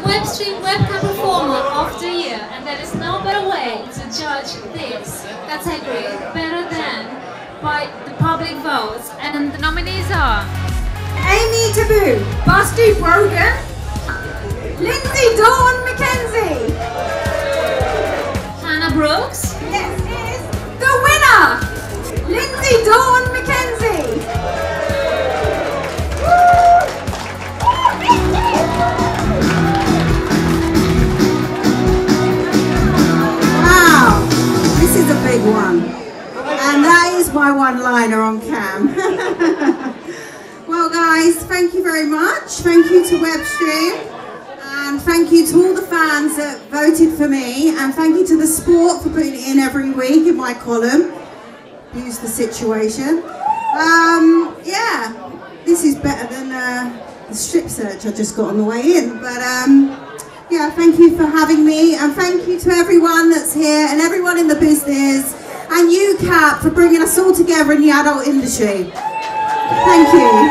Webstream Webcam Performer of the Year, and there is no better way to judge this category better than by the public votes. And the nominees are Amy Taboo, Busty Brogan, Linsey Dawn McKenzie, Hannah Brooks, is a big one. And that is my one liner on cam. well, guys, thank you very much. Thank you to Webstream. And thank you to all the fans that voted for me. And thank you to the sport for putting it in every week in my column. Use the situation. Um, yeah, this is better than uh, the strip search I just got on the way in. But um, yeah, thank you for having and thank you to everyone that's here and everyone in the business, and UKAP, for bringing us all together in the adult industry. Thank you.